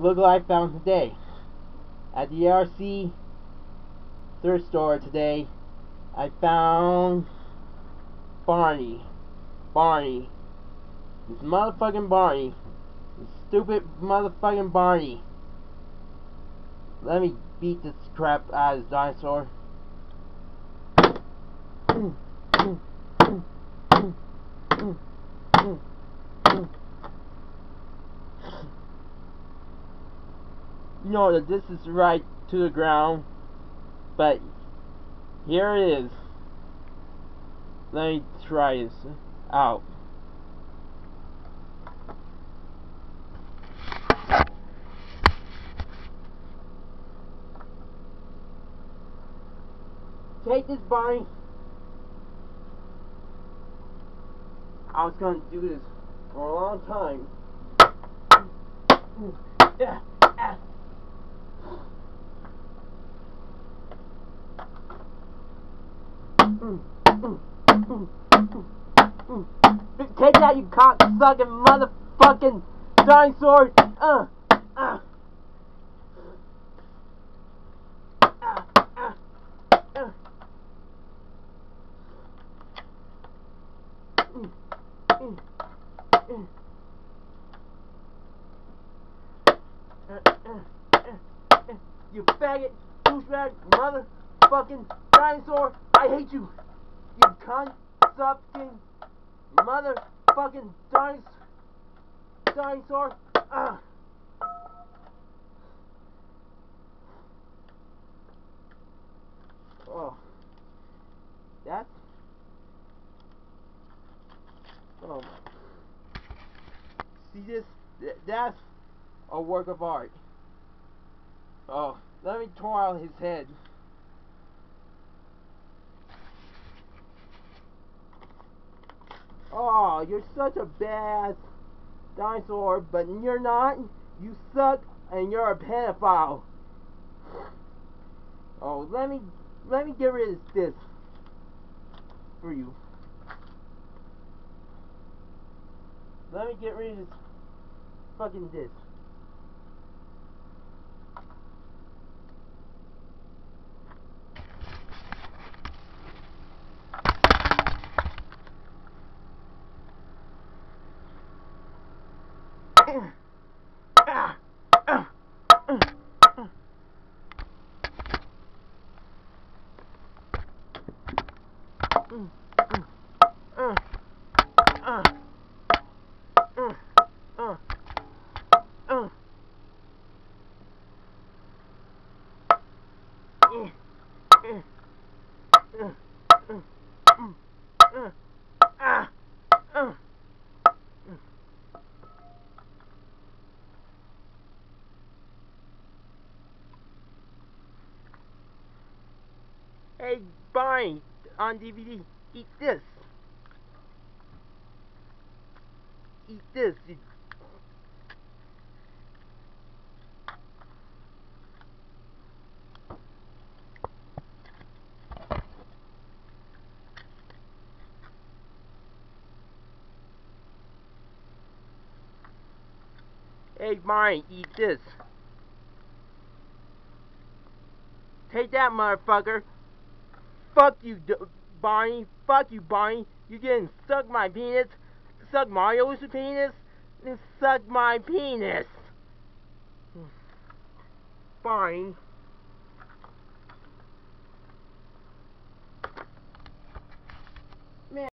look what I found today. At the RC thrift store today, I found Barney. Barney. This motherfucking Barney. This stupid motherfucking Barney. Let me beat this crap out of this dinosaur. Know that this is right to the ground, but here it is. Let me try this out. Take this, Barney. I was gonna do this for a long time. Yeah. Take that, you cocksucking motherfucking dinosaur! Uh, uh. You faggot, douchebag, motherfucking dinosaur! I hate you! You cunt, sucking, motherfucking dinosaur! Dinosaur! Ah! Oh. That's. Oh my. See this? Th- That's a work of art. Oh, let me out his head. Oh, you're such a bad dinosaur, but you're not. You suck, and you're a pedophile. Oh, let me let me get rid of this for you. Let me get rid of this fucking this. Hey, Barney, on DVD, eat this. Eat this. Hey, Barney, eat this. Take that, motherfucker. Fuck you, Barney. Fuck you, Barney. You didn't suck my penis. Suck Mario's penis. And suck my penis. Barney.